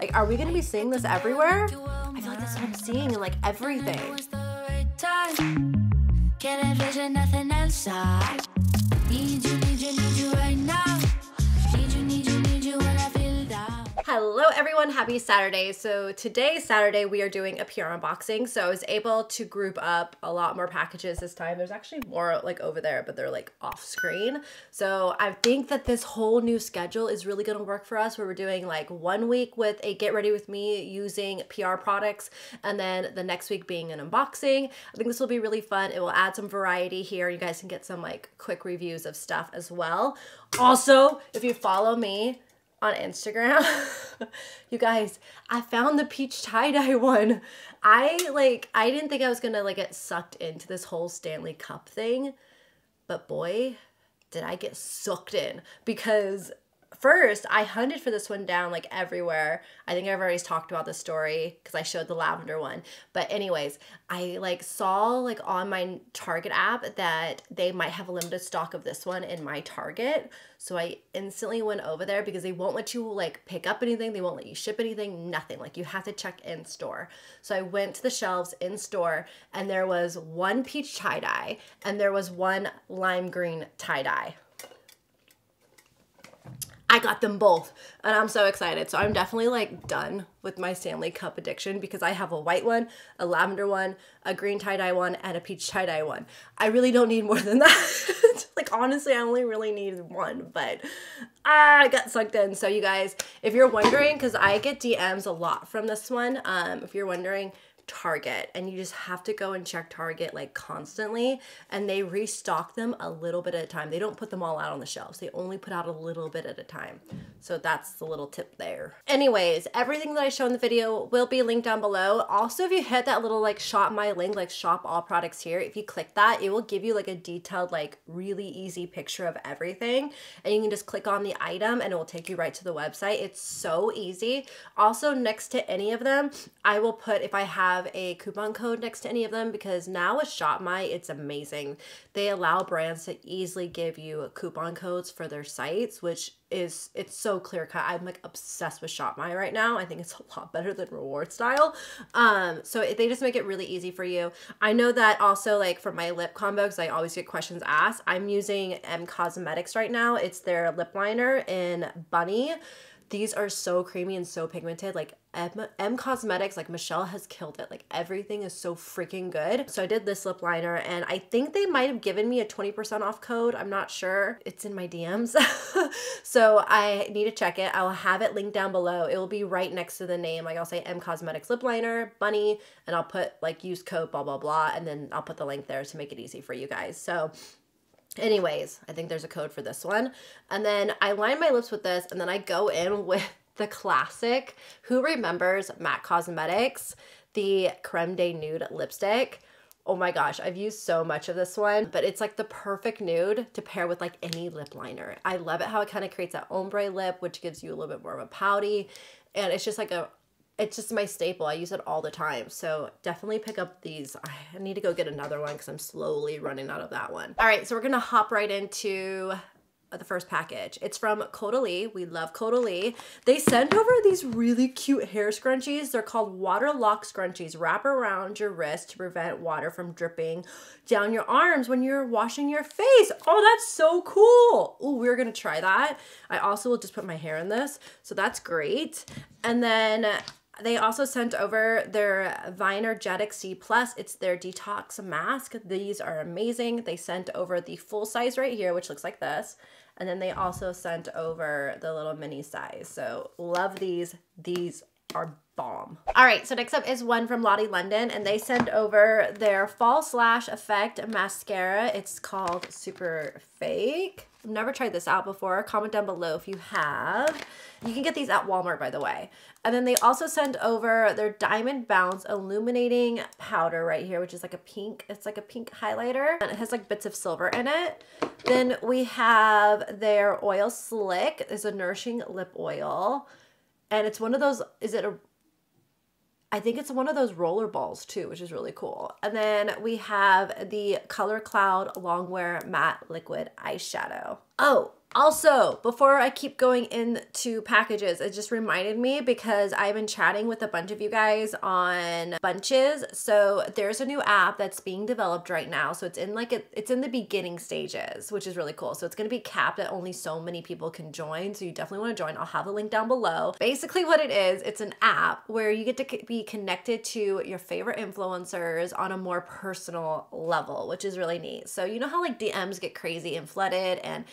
Like, are we gonna be seeing this everywhere? I feel like that's what I'm seeing in like everything. Can't envision nothing else. Need you, Hello everyone, happy Saturday. So today, Saturday, we are doing a PR unboxing. So I was able to group up a lot more packages this time. There's actually more like over there, but they're like off screen. So I think that this whole new schedule is really gonna work for us where we're doing like one week with a get ready with me using PR products and then the next week being an unboxing. I think this will be really fun. It will add some variety here. You guys can get some like quick reviews of stuff as well. Also, if you follow me, on Instagram. you guys, I found the peach tie-dye one. I like I didn't think I was going to like get sucked into this whole Stanley Cup thing, but boy, did I get sucked in because first I hunted for this one down like everywhere. I think I've already talked about the story because I showed the lavender one. But anyways, I like saw like on my Target app that they might have a limited stock of this one in my Target. So I instantly went over there because they won't let you like pick up anything. They won't let you ship anything, nothing. Like you have to check in store. So I went to the shelves in store and there was one peach tie-dye and there was one lime green tie-dye. I got them both and I'm so excited. So I'm definitely like done with my Stanley Cup addiction because I have a white one, a lavender one, a green tie-dye one, and a peach tie-dye one. I really don't need more than that. like honestly, I only really need one, but I got sucked in. So you guys, if you're wondering, because I get DMs a lot from this one, um, if you're wondering, Target and you just have to go and check Target like constantly and they restock them a little bit at a time. They don't put them all out on the shelves. They only put out a little bit at a time. So that's the little tip there. Anyways, everything that I show in the video will be linked down below. Also, if you hit that little like shop my link, like shop all products here, if you click that, it will give you like a detailed, like really easy picture of everything. And you can just click on the item and it will take you right to the website. It's so easy. Also next to any of them, I will put, if I have have a coupon code next to any of them because now with ShopMy, it's amazing. They allow brands to easily give you coupon codes for their sites, which is it's so clear cut. I'm like obsessed with ShopMy right now. I think it's a lot better than reward style. Um, so they just make it really easy for you. I know that also like for my lip combo, because I always get questions asked, I'm using Em Cosmetics right now. It's their lip liner in Bunny. These are so creamy and so pigmented. Like M, Em Cosmetics, like Michelle has killed it. Like everything is so freaking good. So I did this lip liner and I think they might have given me a 20% off code. I'm not sure. It's in my DMs. so I need to check it. I'll have it linked down below. It will be right next to the name. Like I'll say Em Cosmetics lip liner, bunny, and I'll put like use code blah, blah, blah. And then I'll put the link there to make it easy for you guys. So Anyways, I think there's a code for this one. And then I line my lips with this and then I go in with the classic, who remembers MAC Cosmetics, the Creme de Nude lipstick. Oh my gosh, I've used so much of this one, but it's like the perfect nude to pair with like any lip liner. I love it how it kind of creates that ombre lip, which gives you a little bit more of a pouty. And it's just like a it's just my staple. I use it all the time. So definitely pick up these. I need to go get another one because I'm slowly running out of that one. All right, so we're gonna hop right into the first package. It's from Caudalie. We love Caudalie. They sent over these really cute hair scrunchies. They're called water lock scrunchies. Wrap around your wrist to prevent water from dripping down your arms when you're washing your face. Oh, that's so cool. Oh, we're gonna try that. I also will just put my hair in this. So that's great. And then they also sent over their Vinergetic C+. Plus. It's their detox mask. These are amazing. They sent over the full size right here, which looks like this. And then they also sent over the little mini size. So love these. These are bomb. All right, so next up is one from Lottie London, and they send over their False Lash Effect Mascara. It's called Super Fake. I've never tried this out before. Comment down below if you have. You can get these at Walmart, by the way. And then they also send over their Diamond Bounce Illuminating Powder right here, which is like a pink, it's like a pink highlighter. And it has like bits of silver in it. Then we have their Oil Slick. It's a Nourishing Lip Oil. And it's one of those, is it a, I think it's one of those roller balls too, which is really cool. And then we have the Color Cloud Longwear Matte Liquid Eyeshadow. Oh, Also, before I keep going into packages, it just reminded me because I've been chatting with a bunch of you guys on bunches. So there's a new app that's being developed right now. So it's in like a, it's in the beginning stages, which is really cool. So it's going to be capped at only so many people can join. So you definitely want to join. I'll have the link down below. Basically what it is, it's an app where you get to be connected to your favorite influencers on a more personal level, which is really neat. So you know how like DMs get crazy and flooded and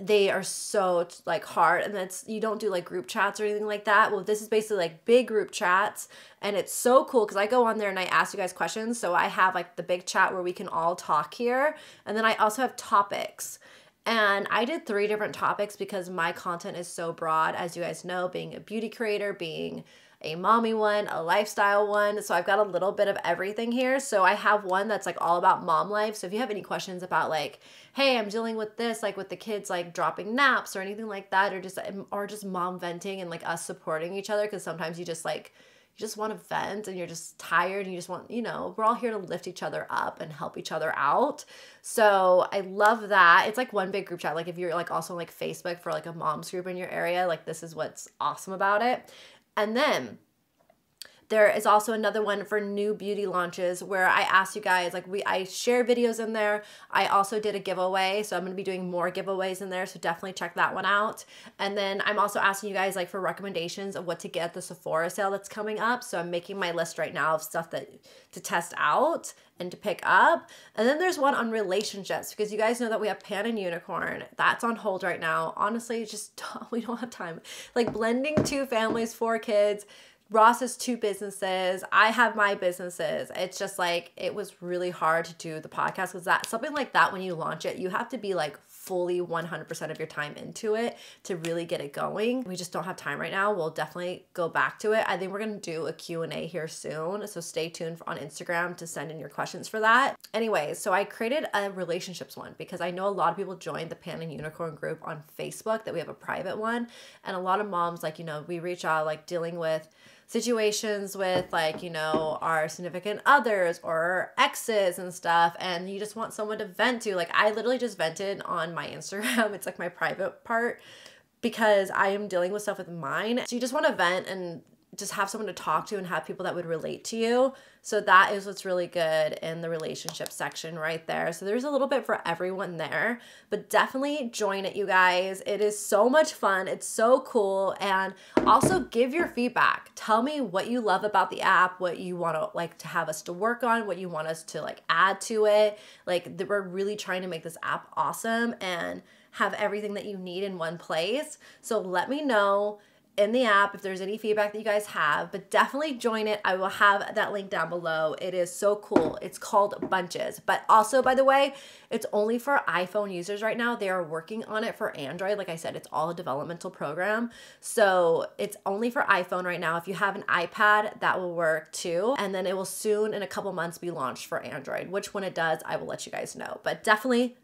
they are so like hard and that's you don't do like group chats or anything like that. Well this is basically like big group chats and it's so cool because i go on there and i ask you guys questions so i have like the big chat where we can all talk here and then i also have topics. And I did three different topics because my content is so broad, as you guys know, being a beauty creator, being a mommy one, a lifestyle one. So I've got a little bit of everything here. So I have one that's like all about mom life. So if you have any questions about like, hey, I'm dealing with this, like with the kids like dropping naps or anything like that, or just um, or just mom venting and like us supporting each other, because sometimes you just like you just want to vent and you're just tired and you just want, you know, we're all here to lift each other up and help each other out. So I love that. It's like one big group chat. Like if you're like also like Facebook for like a mom's group in your area, like this is what's awesome about it. And then there is also another one for new beauty launches where I asked you guys like we I share videos in there. I also did a giveaway, so I'm to be doing more giveaways in there, so definitely check that one out. And then I'm also asking you guys like for recommendations of what to get at the Sephora sale that's coming up. So I'm making my list right now of stuff that to test out and to pick up. And then there's one on relationships because you guys know that we have Pan and Unicorn. That's on hold right now. Honestly, just we don't have time. Like blending two families, four kids Ross has two businesses. I have my businesses. It's just like it was really hard to do the podcast because that something like that when you launch it, you have to be like fully 100% of your time into it to really get it going. We just don't have time right now. We'll definitely go back to it. I think we're going to do a Q&A here soon. So stay tuned on Instagram to send in your questions for that. Anyways, so I created a relationships one because I know a lot of people joined the Pan and Unicorn group on Facebook that we have a private one and a lot of moms like, you know, we reach out like dealing with situations with like you know our significant others or exes and stuff and you just want someone to vent to. Like i literally just vented on my instagram. It's like my private part because i am dealing with stuff with mine. So you just want to vent and just have someone to talk to and have people that would relate to you. So that is what's really good in the relationship section right there. So there's a little bit for everyone there, but definitely join it, you guys. It is so much fun. It's so cool. And also give your feedback. Tell me what you love about the app, what you want to like to have us to work on, what you want us to like add to it. Like we're really trying to make this app awesome and have everything that you need in one place. So let me know in the app if there's any feedback that you guys have, but definitely join it. I will have that link down below. It is so cool. It's called Bunches. But also, by the way, it's only for iPhone users right now. They are working on it for Android. Like I said, it's all a developmental program. So it's only for iPhone right now. If you have an iPad, that will work too. And then it will soon, in a couple months, be launched for Android, which when it does, I will let you guys know. But definitely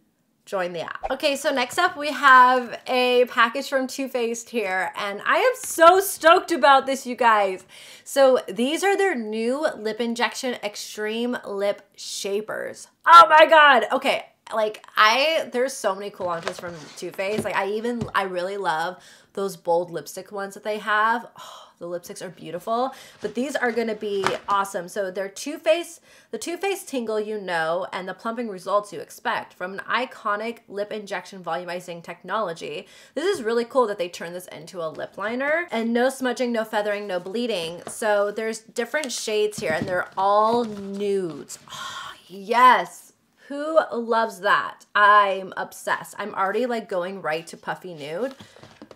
join the app. Okay, so next up we have a package from Too Faced here, and I am so stoked about this, you guys. So these are their new lip injection extreme lip shapers. Oh my god. Okay, like I there's so many cool launches from Too Faced. Like I even I really love those bold lipstick ones that they have. Oh, the lipsticks are beautiful, but these are going to be awesome. So they're Too Faced, the Too Faced tingle you know, and the plumping results you expect from an iconic lip injection volumizing technology. This is really cool that they turn this into a lip liner and no smudging, no feathering, no bleeding. So there's different shades here and they're all nudes. Oh, yes. Who loves that? I'm obsessed. I'm already like going right to puffy nude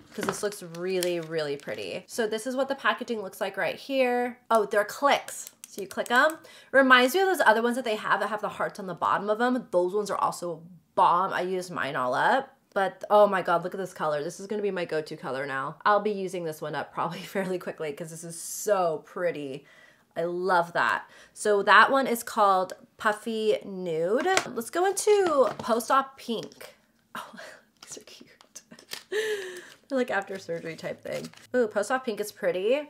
because this looks really, really pretty. So this is what the packaging looks like right here. Oh, they're clicks. So you click them. Reminds me of those other ones that they have that have the hearts on the bottom of them. Those ones are also bomb. I used mine all up. But oh my god, look at this color. This is going to be my go-to color now. I'll be using this one up probably fairly quickly because this is so pretty. I love that. So that one is called Puffy Nude. Let's go into Post-Op Pink. Oh, these are cute. like after surgery type thing. Ooh, post-op pink is pretty.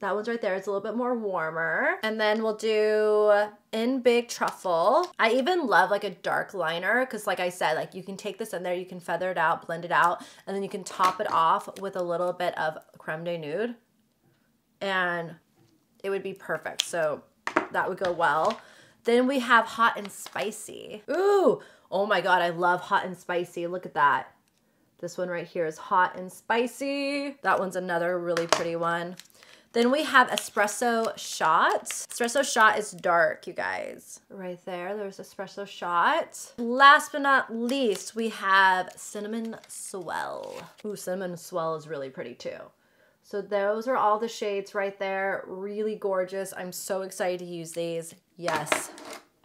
That one's right there. It's a little bit more warmer. And then we'll do in Big Truffle. I even love like a dark liner because like I said, like you can take this in there, you can feather it out, blend it out, and then you can top it off with a little bit of creme de nude. And it would be perfect. So that would go well. Then we have hot and spicy. Ooh, oh my God, I love hot and spicy. Look at that. This one right here is hot and spicy. That one's another really pretty one. Then we have espresso shot. Espresso shot is dark, you guys. Right there, there's espresso shot. Last but not least, we have cinnamon swell. Ooh, cinnamon swell is really pretty too. So those are all the shades right there. Really gorgeous. I'm so excited to use these. Yes.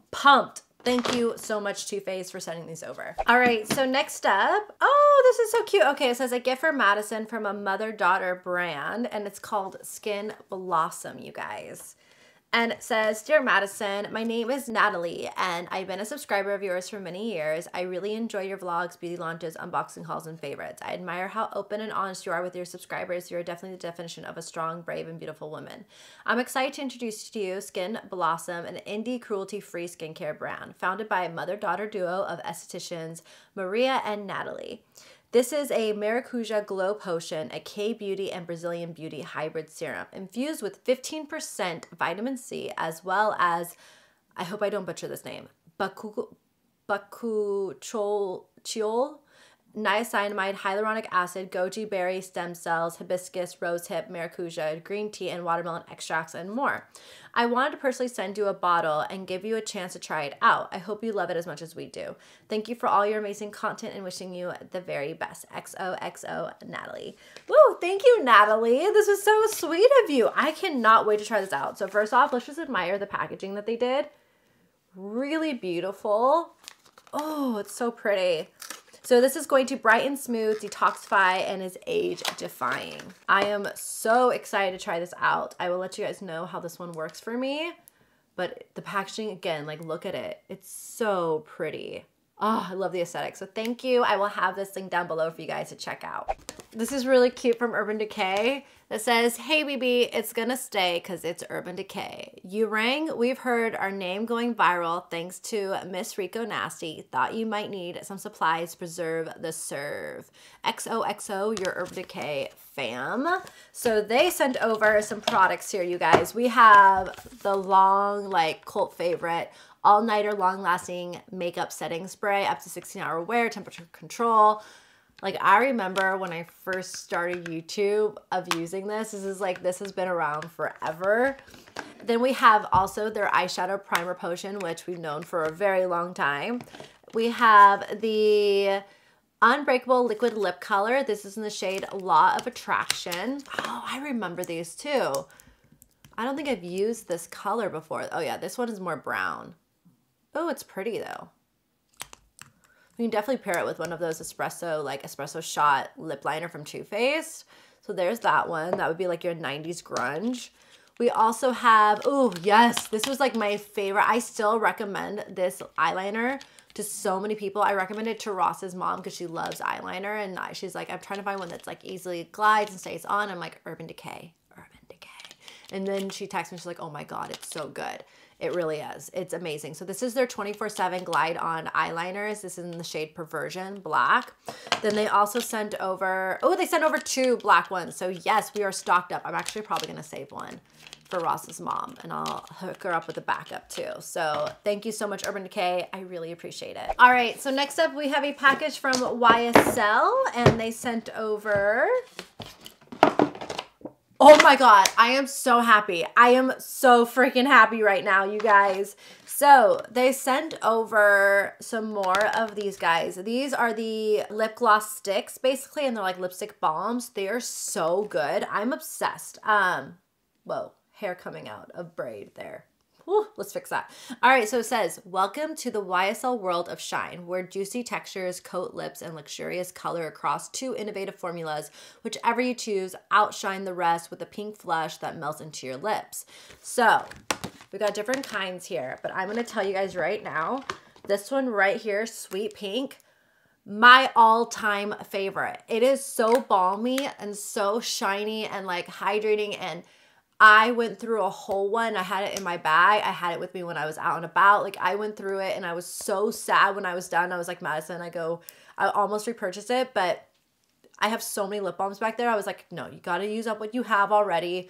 Pumped. Thank you so much, Too Faced, for sending these over. All right, so next up, oh, this is so cute. Okay, it says a gift for Madison from a mother-daughter brand, and it's called Skin Blossom, you guys and it says, Dear Madison, my name is Natalie, and I've been a subscriber of yours for many years. I really enjoy your vlogs, beauty launches, unboxing hauls, and favorites. I admire how open and honest you are with your subscribers. You're definitely the definition of a strong, brave, and beautiful woman. I'm excited to introduce to you Skin Blossom, an indie cruelty-free skincare brand founded by a mother-daughter duo of estheticians Maria and Natalie. This is a Maracuja Glow Potion, a K-Beauty and Brazilian Beauty hybrid serum infused with 15% vitamin C as well as, I hope I don't butcher this name, baku, bakuchiol, niacinamide, hyaluronic acid, goji berry stem cells, hibiscus, rosehip, maracuja, green tea, and watermelon extracts, and more. I wanted to personally send you a bottle and give you a chance to try it out. I hope you love it as much as we do. Thank you for all your amazing content and wishing you the very best. XOXO Natalie. Woo, thank you, Natalie. This is so sweet of you. I cannot wait to try this out. So first off, let's just admire the packaging that they did. Really beautiful. Oh, it's so pretty. So this is going to brighten, smooth, detoxify, and is age defying. I am so excited to try this out. I will let you guys know how this one works for me. But the packaging, again, like look at it. It's so pretty. Oh, I love the aesthetic. So thank you. I will have this link down below for you guys to check out. This is really cute from Urban Decay that says, Hey BB, it's gonna stay because it's Urban Decay. You rang, we've heard our name going viral thanks to Miss Rico Nasty. Thought you might need some supplies to preserve the serve. XOXO, your Urban Decay fam. So they sent over some products here, you guys. We have the long, like, cult favorite all-nighter long-lasting makeup setting spray up to 16 hour wear temperature control like I remember when I first started YouTube of using this. This is like this has been around forever. Then we have also their eyeshadow primer potion, which we've known for a very long time. We have the Unbreakable Liquid Lip Color. This is in the shade Law of Attraction. Oh, I remember these too. I don't think I've used this color before. Oh yeah, this one is more brown. Oh, it's pretty though. You can definitely pair it with one of those espresso, like espresso shot lip liner from Too Faced. So there's that one. That would be like your 90s grunge. We also have, oh yes, this was like my favorite. I still recommend this eyeliner to so many people. I recommend it to Ross's mom because she loves eyeliner. And she's like, I'm trying to find one that's like easily glides and stays on. I'm like, Urban Decay, Urban Decay. And then she texts me, she's like, oh my God, it's so good. It really is. It's amazing. So this is their 24-7 Glide On eyeliners. This is in the shade Perversion Black. Then they also sent over, oh, they sent over two black ones. So yes, we are stocked up. I'm actually probably going to save one for Ross's mom and I'll hook her up with a backup too. So thank you so much Urban Decay. I really appreciate it. All right, so next up we have a package from YSL and they sent over Oh my God, I am so happy. I am so freaking happy right now, you guys. So they sent over some more of these guys. These are the lip gloss sticks, basically, and they're like lipstick balms. They are so good. I'm obsessed. Um, whoa, hair coming out of braid there. Let's fix that. All right, so it says, Welcome to the YSL world of shine, where juicy textures coat lips and luxurious color across two innovative formulas, whichever you choose, outshine the rest with a pink flush that melts into your lips. So, we got different kinds here, but I'm gonna tell you guys right now, this one right here, Sweet Pink, my all-time favorite. It is so balmy and so shiny and like hydrating and I went through a whole one. I had it in my bag. I had it with me when I was out and about. Like I went through it and I was so sad when I was done. I was like, Madison, I go, I almost repurchased it, but I have so many lip balms back there. I was like, no, you got to use up what you have already.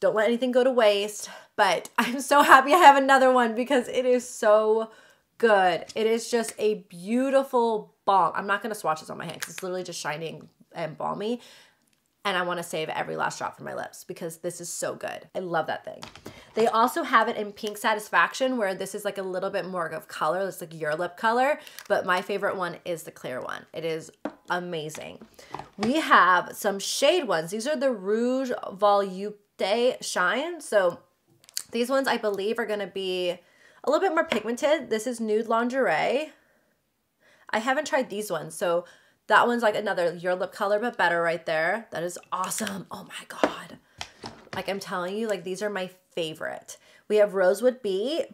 Don't let anything go to waste. But I'm so happy I have another one because it is so good. It is just a beautiful balm. I'm not going to swatch this on my hand because it's literally just shining and balmy. And I want to save every last drop for my lips because this is so good. I love that thing. They also have it in Pink Satisfaction where this is like a little bit more of color. It's like your lip color. But my favorite one is the clear one. It is amazing. We have some shade ones. These are the Rouge Volupté Shine. So these ones I believe are going to be a little bit more pigmented. This is Nude Lingerie. I haven't tried these ones. So that one's like another your lip color, but better right there. That is awesome. Oh my God. Like I'm telling you, like these are my favorite. We have Rosewood Beet.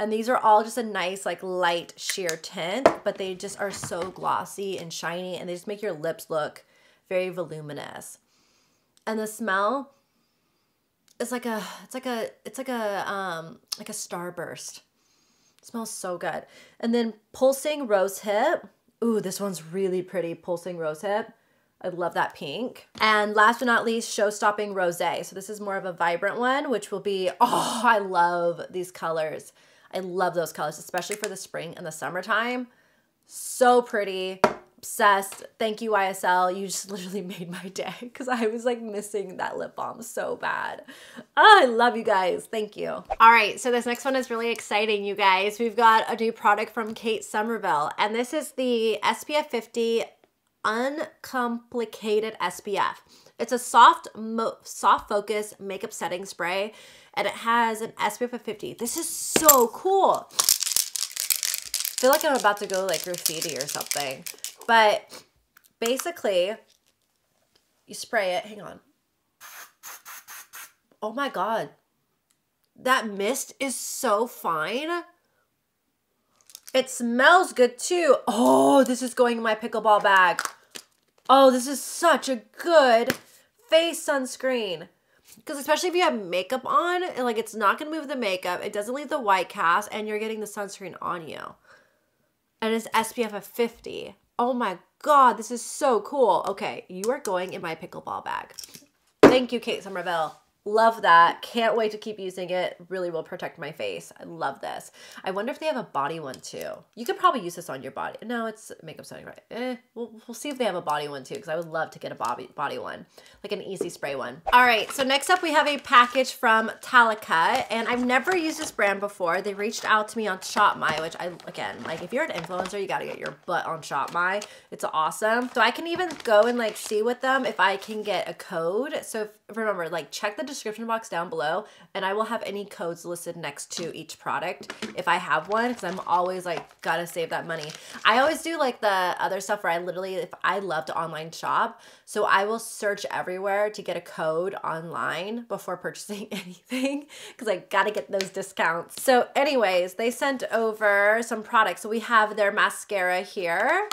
And these are all just a nice like light sheer tint, but they just are so glossy and shiny and they just make your lips look very voluminous. And the smell is like a it's like a it's like a um like a starburst. It smells so good. And then pulsing rose hip. Ooh, this one's really pretty. Pulsing rose hip. I love that pink. And last but not least, Show Stopping Rosé. So this is more of a vibrant one, which will be, oh, I love these colors. I love those colors, especially for the spring and the summertime. So pretty obsessed. Thank you, YSL. You just literally made my day because I was like missing that lip balm so bad. Oh, I love you guys. Thank you. All right, so this next one is really exciting, you guys. We've got a new product from Kate Somerville, and this is the SPF 50 Uncomplicated SPF. It's a soft, soft focus makeup setting spray, and it has an SPF of 50. This is so cool. I feel like I'm about to go like graffiti or something. But basically, you spray it. Hang on. Oh my God. That mist is so fine. It smells good too. Oh, this is going in my pickleball bag. Oh, this is such a good face sunscreen. Because especially if you have makeup on, and like it's not going to move the makeup, it doesn't leave the white cast, and you're getting the sunscreen on you. And it's SPF of 50. Oh my god, this is so cool. Okay, you are going in my pickleball bag. Thank you, Kate Somerville. Love that. Can't wait to keep using it. Really will protect my face. I love this. I wonder if they have a body one too. You could probably use this on your body. No, it's makeup setting, right? Eh, we'll, we'll see if they have a body one too because I would love to get a body, body one, like an easy spray one. All right, so next up we have a package from Talika and I've never used this brand before. They reached out to me on Shop My, which I, again, like if you're an influencer, you got to get your butt on Shop My. It's awesome. So I can even go and like see with them if I can get a code. So if, remember, like check the description box down below and I will have any codes listed next to each product if I have one because I'm always like gotta save that money. I always do like the other stuff where I literally if I love to online shop so I will search everywhere to get a code online before purchasing anything because I gotta get those discounts. So anyways, they sent over some products. So we have their mascara here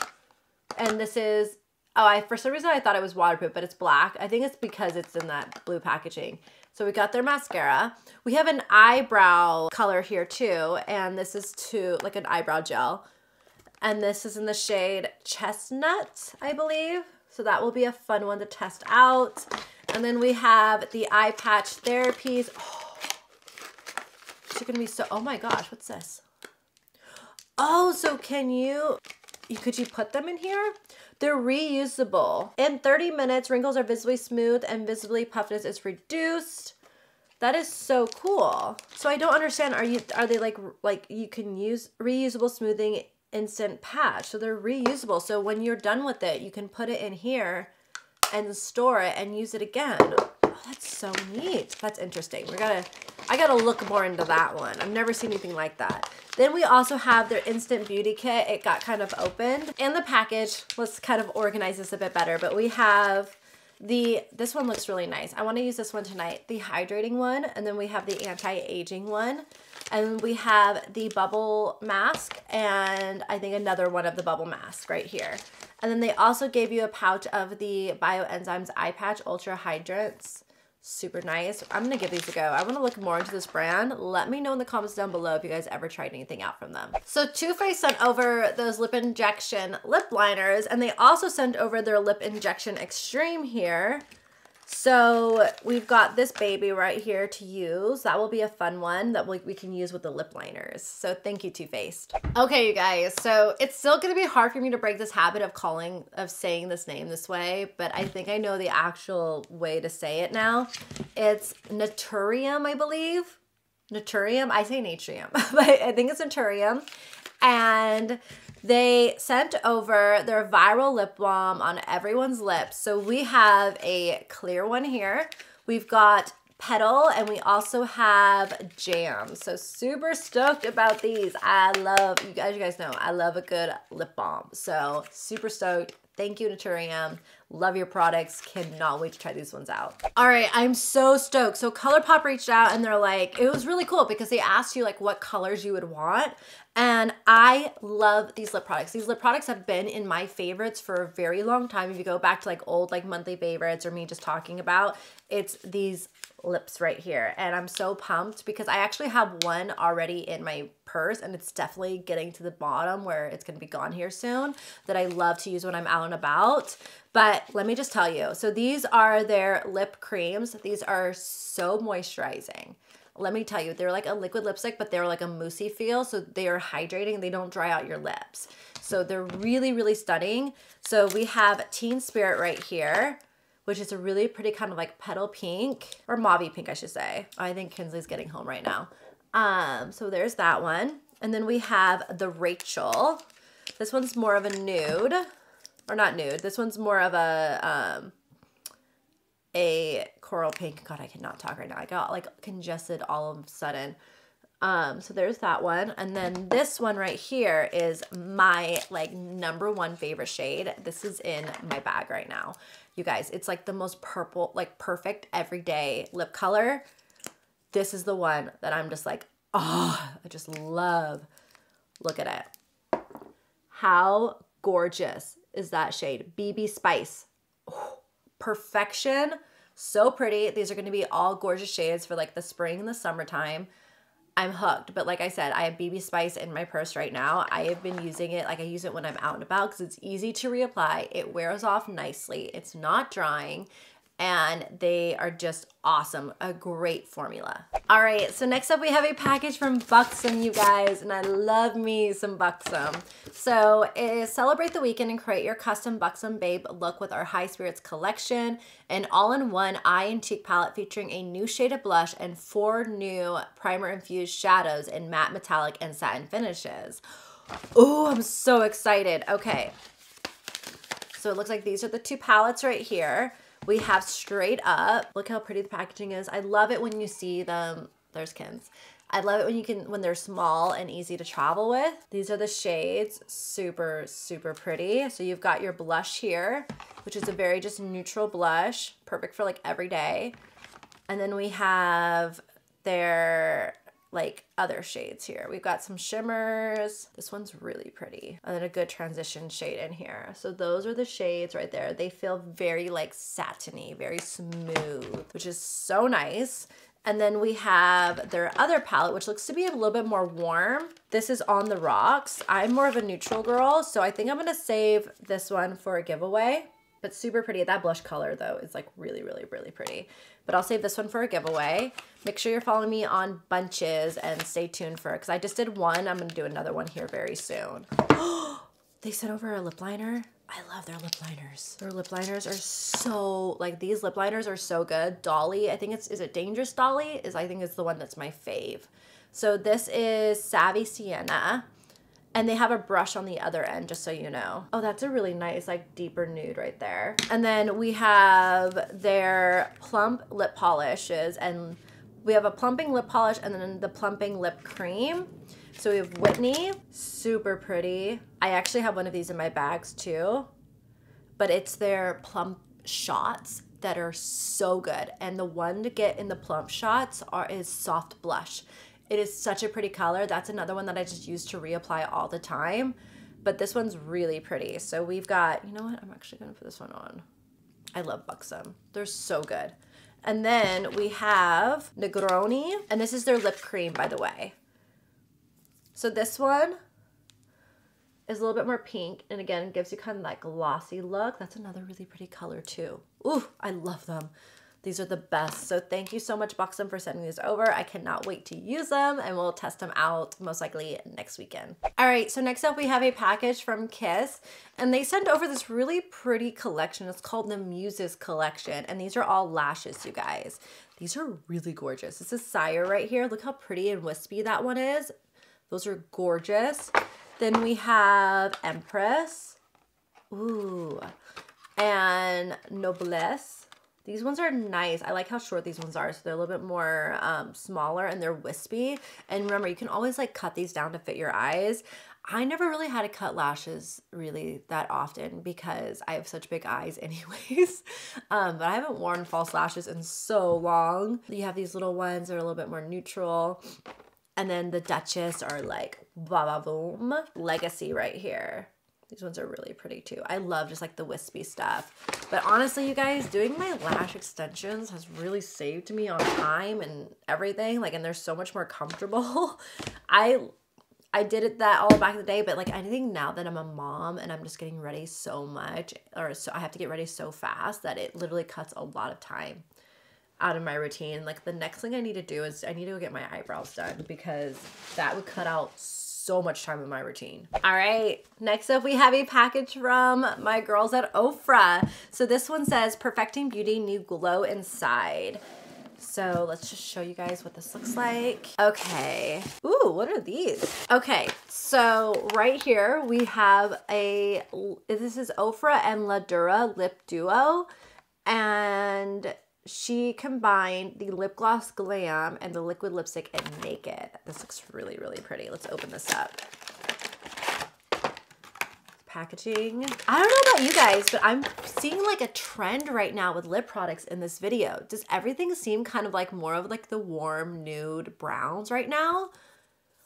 and this is Oh, I for some reason I thought it was waterproof, but it's black. I think it's because it's in that blue packaging. So we got their mascara. We have an eyebrow color here too, and this is to like an eyebrow gel. And this is in the shade Chestnut, I believe. So that will be a fun one to test out. And then we have the eye patch therapies. Oh, are gonna be so, oh my gosh, what's this? Oh, so can you could you put them in here? They're reusable. In 30 minutes, wrinkles are visibly smooth and visibly puffiness is reduced. That is so cool. So I don't understand. Are you are they like like you can use reusable smoothing instant patch? So they're reusable. So when you're done with it, you can put it in here and store it and use it again. Oh, that's so neat. That's interesting. We gotta I gotta look more into that one. I've never seen anything like that. Then we also have their Instant Beauty Kit. It got kind of opened. And the package, let's kind of organize this a bit better, but we have the, this one looks really nice. I wanna use this one tonight. The hydrating one, and then we have the anti-aging one. And we have the bubble mask, and I think another one of the bubble mask right here. And then they also gave you a pouch of the Bioenzymes Eye Patch Ultra Hydrants. Super nice. I'm gonna give these a go. I wanna look more into this brand. Let me know in the comments down below if you guys ever tried anything out from them. So Too Faced sent over those lip injection lip liners and they also sent over their lip injection extreme here. So we've got this baby right here to use. That will be a fun one that we, we can use with the lip liners. So thank you, Too Faced. Okay, you guys. So it's still to be hard for me to break this habit of calling, of saying this name this way, but I think I know the actual way to say it now. It's Naturium, I believe. Naturium. I say Natrium, but I think it's Naturium. And they sent over their viral lip balm on everyone's lips. So we have a clear one here. We've got petal and we also have jam so super stoked about these i love you guys you guys know i love a good lip balm so super stoked Thank you, Naturium. Love your products. Cannot wait to try these ones out. All right, I'm so stoked. So ColourPop reached out and they're like, it was really cool because they asked you like what colors you would want. And I love these lip products. These lip products have been in my favorites for a very long time. If you go back to like old like monthly favorites or me just talking about, it's these lips right here. And I'm so pumped because I actually have one already in my purse and it's definitely getting to the bottom where it's to be gone here soon that I love to use when I'm out and about. But let me just tell you. So these are their lip creams. These are so moisturizing let me tell you, they're like a liquid lipstick, but they're like a moussey feel. So they are hydrating. They don't dry out your lips. So they're really, really stunning. So we have Teen Spirit right here which is a really pretty kind of like petal pink or mauve pink, I should say. I think Kinsley's getting home right now. Um, so there's that one. And then we have the Rachel. This one's more of a nude or not nude. This one's more of a, um, a coral pink. God, I cannot talk right now. I got like congested all of a sudden. Um, so there's that one. And then this one right here is my like number one favorite shade. This is in my bag right now. You guys, it's like the most purple, like perfect everyday lip color. This is the one that I'm just like, oh, I just love. Look at it. How gorgeous is that shade? BB Spice. Perfection. So pretty. These are going to be all gorgeous shades for like the spring and the summertime. I'm hooked. But like I said, I have BB Spice in my purse right now. I have been using it, like I use it when I'm out and about because it's easy to reapply. It wears off nicely. It's not drying and they are just awesome. A great formula. All right, so next up we have a package from Buxom, you guys, and I love me some Buxom. So is celebrate the weekend and create your custom Buxom Babe look with our High Spirits collection, an all-in-one eye and cheek palette featuring a new shade of blush and four new primer-infused shadows in matte, metallic, and satin finishes. Oh, I'm so excited. Okay. So it looks like these are the two palettes right here. We have straight up. Look how pretty the packaging is. I love it when you see them. There's Kins. I love it when you can, when they're small and easy to travel with. These are the shades, super, super pretty. So you've got your blush here, which is a very just neutral blush, perfect for like every day. And then we have their like other shades here. We've got some shimmers. This one's really pretty. And then a good transition shade in here. So those are the shades right there. They feel very like satiny, very smooth, which is so nice. And then we have their other palette, which looks to be a little bit more warm. This is On the Rocks. I'm more of a neutral girl, so I think I'm gonna save this one for a giveaway but super pretty. That blush color though is like really, really, really pretty. But I'll save this one for a giveaway. Make sure you're following me on bunches and stay tuned for it because I just did one. I'm going to do another one here very soon. they sent over a lip liner. I love their lip liners. Their lip liners are so, like these lip liners are so good. Dolly, I think it's, is it Dangerous Dolly? Is I think it's the one that's my fave. So this is Savvy Sienna. And they have a brush on the other end, just so you know. Oh, that's a really nice, like, deeper nude right there. And then we have their plump lip polishes. And we have a plumping lip polish and then the plumping lip cream. So we have Whitney, super pretty. I actually have one of these in my bags too. But it's their plump shots that are so good. And the one to get in the plump shots are is soft blush. It is such a pretty color. That's another one that I just use to reapply all the time. But this one's really pretty. So we've got, you know what? I'm actually going to put this one on. I love Buxom. They're so good. And then we have Negroni, and this is their lip cream, by the way. So this one is a little bit more pink, and again, gives you kind of that glossy look. That's another really pretty color too. Ooh, I love them. These are the best. So thank you so much, Buxom, for sending these over. I cannot wait to use them and we'll test them out most likely next weekend. All right, so next up we have a package from Kiss and they sent over this really pretty collection. It's called the Muses Collection and these are all lashes, you guys. These are really gorgeous. This is Sire right here. Look how pretty and wispy that one is. Those are gorgeous. Then we have Empress. Ooh. And Noblesse. These ones are nice. I like how short these ones are. So they're a little bit more um, smaller and they're wispy. And remember, you can always like cut these down to fit your eyes. I never really had to cut lashes really that often because I have such big eyes anyways. Um, but I haven't worn false lashes in so long. You have these little ones that are a little bit more neutral. And then the Duchess are like, ba ba boom, legacy right here. These ones are really pretty too. I love just like the wispy stuff. But honestly, you guys, doing my lash extensions has really saved me on time and everything. Like, and they're so much more comfortable. I I did it that all back in the day, but like I think now that I'm a mom and I'm just getting ready so much, or so I have to get ready so fast that it literally cuts a lot of time out of my routine. Like the next thing I need to do is I need to go get my eyebrows done because that would cut out so so much time in my routine. All right, next up we have a package from my girls at Ofra. So this one says, Perfecting Beauty, New Glow Inside. So let's just show you guys what this looks like. Okay. Ooh, what are these? Okay, so right here we have a, this is Ofra and Ladura Lip Duo. And she combined the lip gloss glam and the liquid lipstick at naked. This looks really really pretty. Let's open this up. Packaging. I don't know about you guys but i'm seeing like a trend right now with lip products in this video. Does everything seem kind of like more of like the warm nude browns right now?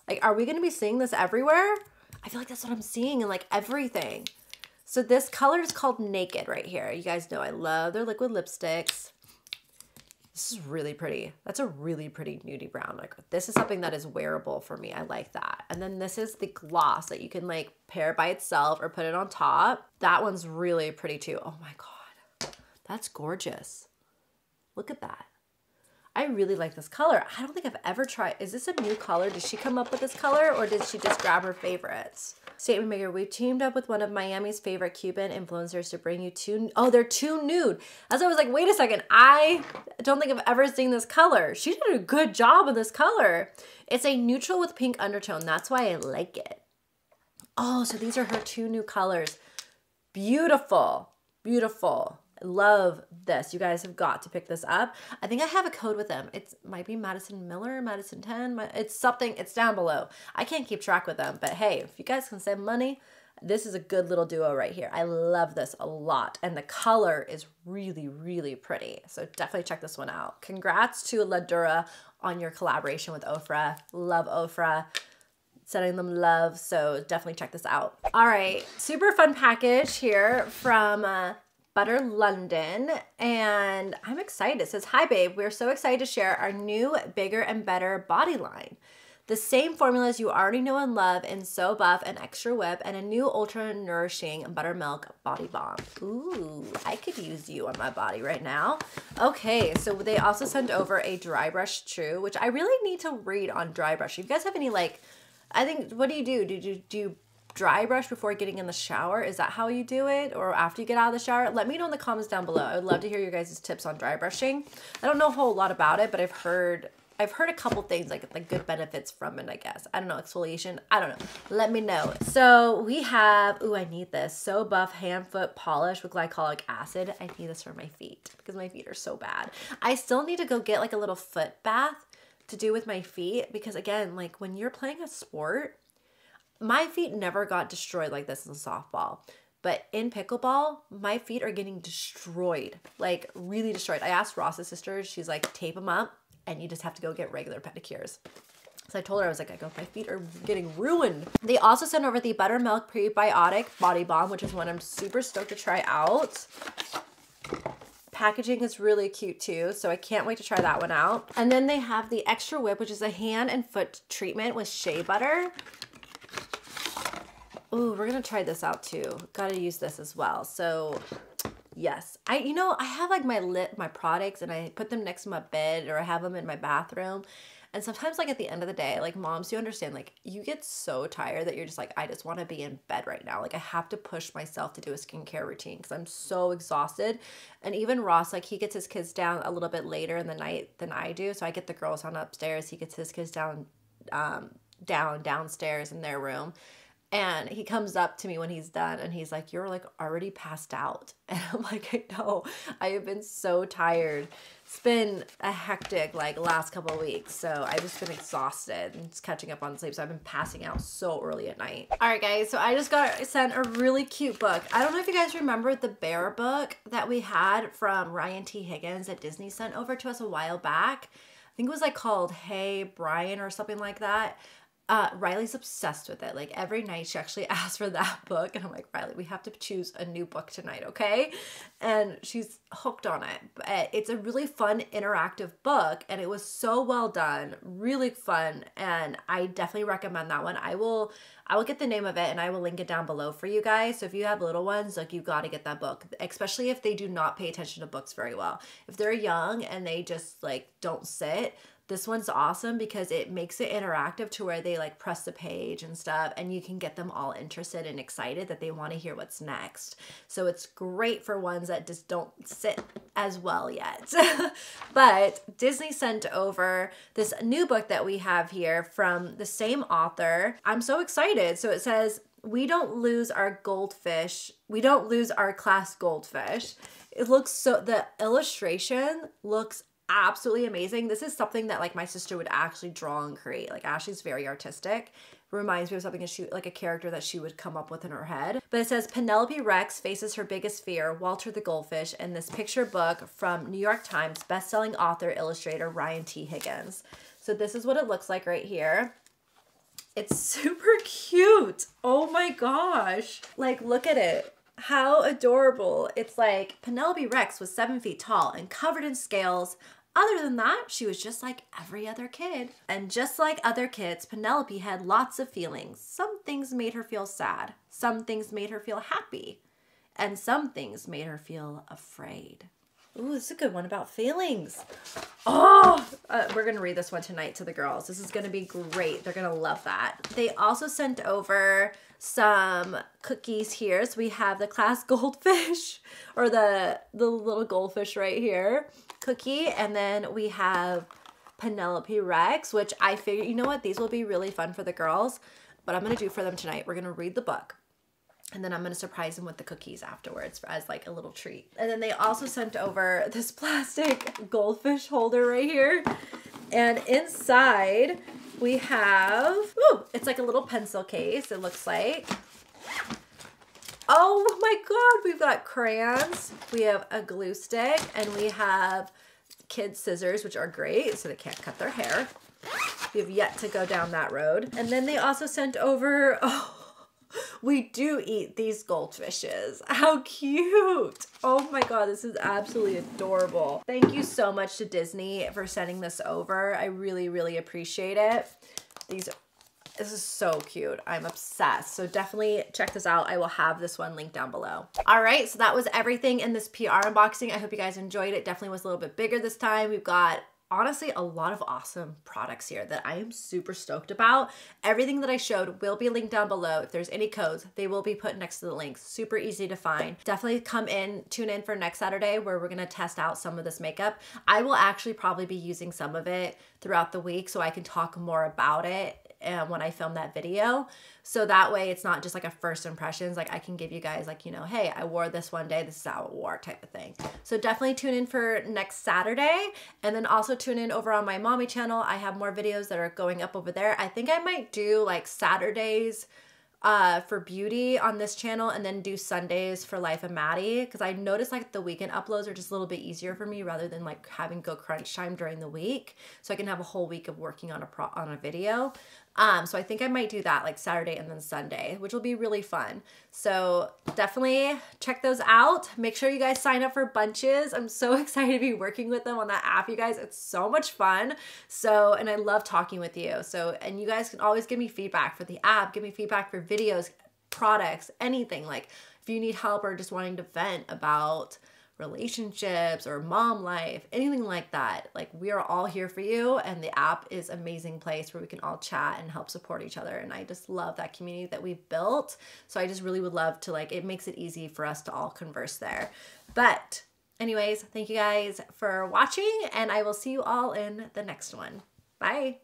Like are we going to be seeing this everywhere? I feel like that's what i'm seeing in like everything. So this color is called Naked right here. You guys know I love their liquid lipsticks. This is really pretty. That's a really pretty nudie brown. Like this is something that is wearable for me. I like that. And then this is the gloss that you can like pair by itself or put it on top. That one's really pretty too. Oh my God. That's gorgeous. Look at that. I really like this color. I don't think I've ever tried. Is this a new color? Did she come up with this color or did she just grab her favorites? Statement maker, we've teamed up with one of Miami's favorite Cuban influencers to bring you two, oh, they're too nude. As I was like, wait a second, I don't think I've ever seen this color. She did a good job with this color. It's a neutral with pink undertone. That's why I like it. Oh, so these are her two new colors. Beautiful, beautiful love this. You guys have got to pick this up. I think I have a code with them. It might be Madison Miller, Madison 10. It's something, it's down below. I can't keep track with them, but hey, if you guys can save money, this is a good little duo right here. I love this a lot. And the color is really, really pretty. So definitely check this one out. Congrats to Ladura on your collaboration with Ofra. Love Ofra sending them love. So definitely check this out. All right, super fun package here from uh, Butter London, and I'm excited. It says, Hi, babe. We're so excited to share our new, bigger, and better body line. The same formulas you already know and love in So Buff and Extra Whip, and a new ultra nourishing buttermilk body balm. Ooh, I could use you on my body right now. Okay, so they also sent over a dry brush true, which I really need to read on dry brush. If you guys have any like, I think, what do you do? Do you do you dry brush before getting in the shower? Is that how you do it? Or after you get out of the shower? Let me know in the comments down below. I would love to hear your guys' tips on dry brushing. I don't know a whole lot about it, but I've heard I've heard a couple things like the good benefits from it, I guess. I don't know, exfoliation. I don't know. Let me know. So we have, ooh, I need this. So Buff Hand Foot Polish with glycolic acid. I need this for my feet because my feet are so bad. I still need to go get like a little foot bath to do with my feet because again, like when you're playing a sport, my feet never got destroyed like this in softball. But in pickleball, my feet are getting destroyed, like really destroyed. I asked Ross's sister, she's like, tape them up and you just have to go get regular pedicures. So I told her, I was like, I go, my feet are getting ruined. They also sent over the Buttermilk Prebiotic Body Balm, which is one I'm super stoked to try out. packaging is really cute too, so I can't wait to try that one out. And then they have the Extra Whip, which is a hand and foot treatment with shea butter. Ooh, we're gonna try this out too. Gotta use this as well. So yes, I you know I have like my lip my products and I put them next to my bed or I have them in my bathroom. And sometimes like at the end of the day, like moms, you understand like you get so tired that you're just like I just want to be in bed right now. Like I have to push myself to do a skincare routine because I'm so exhausted. And even Ross, like he gets his kids down a little bit later in the night than I do. So I get the girls on upstairs. He gets his kids down um down downstairs in their room and he comes up to me when he's done and he's like, You're like already passed out. And I'm like, I know. I have been so tired. It's been a hectic like last couple weeks. So I've just been exhausted and just catching up on sleep. So I've been passing out so early at night. All right, guys. So I just got sent a really cute book. I don't know if you guys remember the bear book that we had from Ryan T. Higgins that Disney sent over to us a while back. I think it was like called Hey Brian or something like that uh, Riley's obsessed with it. Like every night, she actually asks for that book, and I'm like, Riley, we have to choose a new book tonight, okay? And she's hooked on it. But it's a really fun, interactive book, and it was so well done, really fun, and I definitely recommend that one. I will, I will get the name of it, and I will link it down below for you guys. So if you have little ones, like you got to get that book, especially if they do not pay attention to books very well. If they're young and they just like don't sit this one's awesome because it makes it interactive to where they like press the page and stuff and you can get them all interested and excited that they want to hear what's next. So it's great for ones that just don't sit as well yet. but Disney sent over this new book that we have here from the same author. I'm so excited. So it says we don't lose our goldfish. We don't lose our class goldfish. It looks so the illustration looks absolutely amazing. This is something that like my sister would actually draw and create. Like Ashley's very artistic. Reminds me of something that she like a character that she would come up with in her head. But it says Penelope Rex faces her biggest fear, Walter the Goldfish, in this picture book from New York Times best-selling author illustrator Ryan T. Higgins. So this is what it looks like right here. It's super cute. Oh my gosh. Like look at it. How adorable. It's like Penelope Rex was seven feet tall and covered in scales, other than that, she was just like every other kid. And just like other kids, Penelope had lots of feelings. Some things made her feel sad, some things made her feel happy, and some things made her feel afraid. Ooh, this is a good one about feelings. Oh, uh, we're going to read this one tonight to the girls. This is going to be great. They're going to love that. They also sent over some cookies here. So we have the class goldfish or the, the little goldfish right here cookie. And then we have Penelope Rex, which I figure, you know what? These will be really fun for the girls. But I'm going to do for them tonight. We're going to read the book. And then I'm to surprise them with the cookies afterwards as like a little treat. And then they also sent over this plastic goldfish holder right here. And inside we have, ooh, it's like a little pencil case, it looks like. Oh my God, we've got crayons, we have a glue stick, and we have kids scissors, which are great, so they can't cut their hair. We have yet to go down that road. And then they also sent over, oh, we do eat these goldfishes. How cute. Oh my god, this is absolutely adorable. Thank you so much to Disney for sending this over. I really, really appreciate it. These this is so cute. I'm obsessed. So definitely check this out. I will have this one linked down below. All right, so that was everything in this PR unboxing. I hope you guys enjoyed it. Definitely was a little bit bigger this time. We've got honestly a lot of awesome products here that I am super stoked about. Everything that I showed will be linked down below. If there's any codes, they will be put next to the links. Super easy to find. Definitely come in, tune in for next Saturday where we're to test out some of this makeup. I will actually probably be using some of it throughout the week so I can talk more about it um, when I film that video. So that way it's not just like a first impressions. Like I can give you guys like, you know, hey, I wore this one day. This is how it wore type of thing. So definitely tune in for next Saturday. And then also tune in over on my mommy channel. I have more videos that are going up over there. I think I might do like Saturdays uh, for beauty on this channel and then do Sundays for Life of Maddie because I noticed like the weekend uploads are just a little bit easier for me rather than like having go crunch time during the week so I can have a whole week of working on a pro on a video. Um, so I think I might do that like Saturday and then Sunday, which will be really fun. So definitely check those out. Make sure you guys sign up for bunches. I'm so excited to be working with them on that app, you guys. It's so much fun. So, and I love talking with you. So, and you guys can always give me feedback for the app, give me feedback for videos, products, anything. Like if you need help or just wanting to vent about relationships or mom life, anything like that. Like we are all here for you and the app is amazing place where we can all chat and help support each other and I just love that community that we've built. So I just really would love to like it makes it easy for us to all converse there. But anyways, thank you guys for watching and I will see you all in the next one. Bye.